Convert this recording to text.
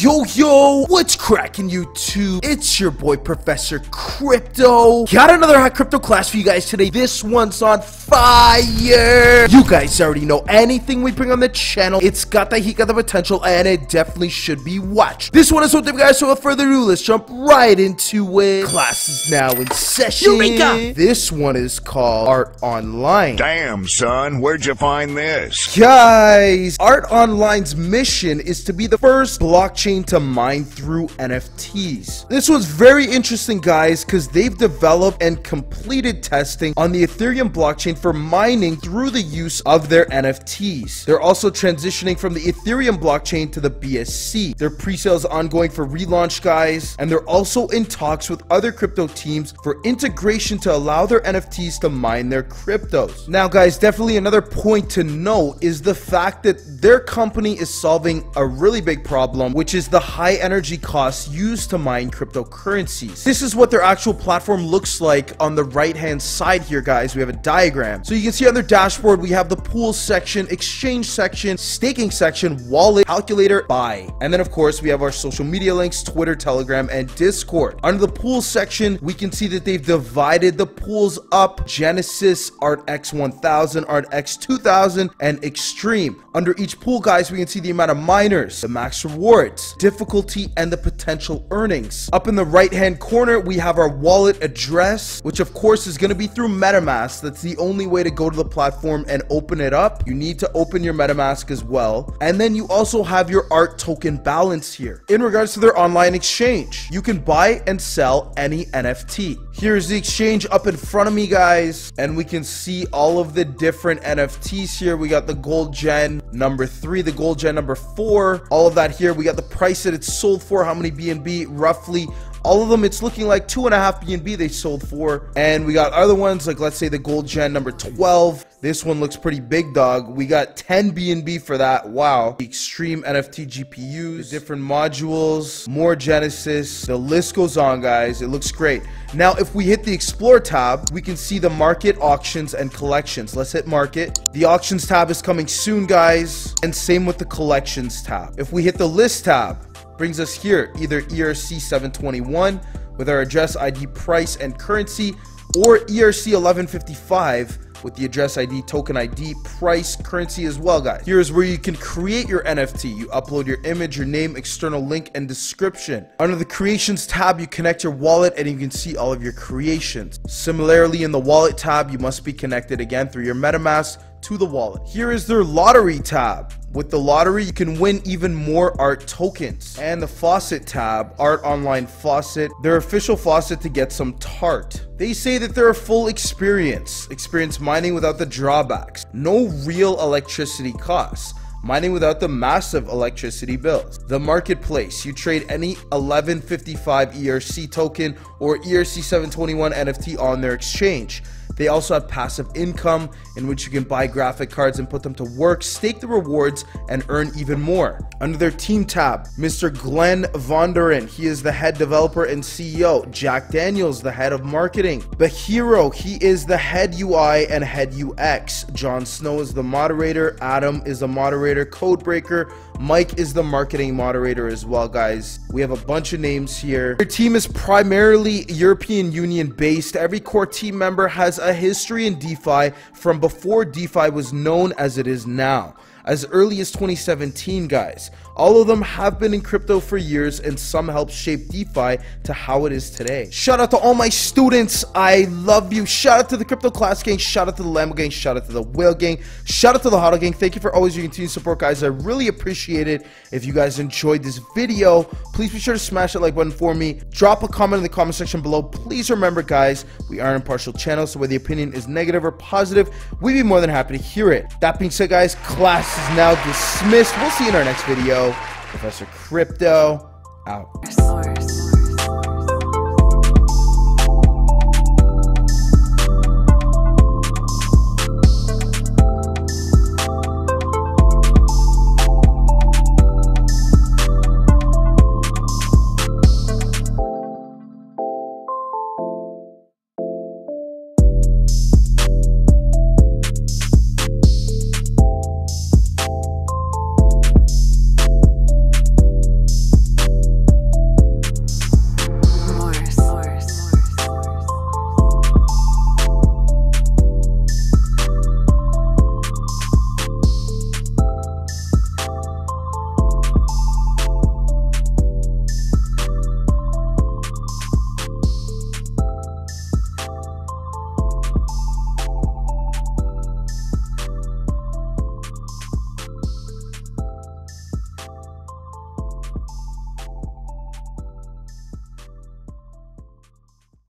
Yo, yo, what's cracking YouTube? It's your boy Professor Crypto. Got another hot crypto class for you guys today. This one's on fire. You guys already know anything we bring on the channel. It's got the heat, got the potential, and it definitely should be watched. This one is so different, guys. So without further ado, let's jump right into it. Class is now in session. Eureka! This one is called Art Online. Damn, son, where'd you find this? Guys, Art Online's mission is to be the first blockchain to mine through NFTs. This one's very interesting, guys, because they've developed and completed testing on the Ethereum blockchain for mining through the use of their NFTs. They're also transitioning from the Ethereum blockchain to the BSC. Their pre-sale is ongoing for relaunch, guys, and they're also in talks with other crypto teams for integration to allow their NFTs to mine their cryptos. Now, guys, definitely another point to note is the fact that their company is solving a really big problem, which is the high energy costs used to mine cryptocurrencies. This is what their actual platform looks like on the right hand side here, guys. We have a diagram. So you can see on their dashboard, we have the pool section, exchange section, staking section, wallet, calculator, buy. And then, of course, we have our social media links, Twitter, Telegram, and Discord. Under the pool section, we can see that they've divided the pools up Genesis, Art X1000, Art X2000, and Extreme. Under each pool, guys, we can see the amount of miners, the max rewards, difficulty, and the potential earnings. Up in the right-hand corner, we have our wallet address, which of course is going to be through MetaMask. That's the only way to go to the platform and open it up. You need to open your MetaMask as well. And then you also have your ART token balance here. In regards to their online exchange, you can buy and sell any NFT. Here's the exchange up in front of me, guys, and we can see all of the different NFTs here. We got the gold gen number three, the gold gen number four, all of that here. We got the price that it's sold for, how many BNB, roughly all of them it's looking like two and a half bnb they sold for. And we got other ones like let's say the gold gen number 12 this one looks pretty big dog. We got 10 bnb for that. Wow. The extreme nft gpus different modules more genesis. The list goes on guys. It looks great. Now if we hit the explore tab we can see the market auctions and collections. Let's hit market. The auctions tab is coming soon guys. And same with the collections tab. If we hit the list tab brings us here either ERC 721 with our address ID price and currency or ERC 1155 with the address ID, token ID, price, currency as well, guys. Here's where you can create your NFT. You upload your image, your name, external link, and description. Under the creations tab, you connect your wallet and you can see all of your creations. Similarly, in the wallet tab, you must be connected again through your MetaMask to the wallet. Here is their lottery tab. With the lottery, you can win even more art tokens. And the faucet tab, art online faucet, their official faucet to get some ART. They say that they're a full experience, experience mining without the drawbacks, no real electricity costs mining without the massive electricity bills. The marketplace, you trade any 1155 ERC token or ERC 721 NFT on their exchange. They also have passive income in which you can buy graphic cards and put them to work, stake the rewards, and earn even more. Under their team tab, Mr. Glenn Vonderen, he is the head developer and CEO. Jack Daniels, the head of marketing. Bahiro, he is the head UI and head UX. Jon Snow is the moderator. Adam is the moderator. Codebreaker. Mike is the marketing moderator as well, guys. We have a bunch of names here. Their team is primarily European Union based. Every core team member has a history in DeFi from before DeFi was known as it is now as early as 2017, guys. All of them have been in crypto for years and some helped shape DeFi to how it is today. Shout out to all my students. I love you. Shout out to the Crypto Class Gang. Shout out to the Lambo Gang. Shout out to the Whale Gang. Shout out to the Hodl Gang. Thank you for always your continued support, guys. I really appreciate it. If you guys enjoyed this video, please be sure to smash that like button for me. Drop a comment in the comment section below. Please remember, guys, we are an impartial channel, so whether the opinion is negative or positive, we'd be more than happy to hear it. That being said, guys, class is now dismissed. We'll see you in our next video. Professor Crypto out.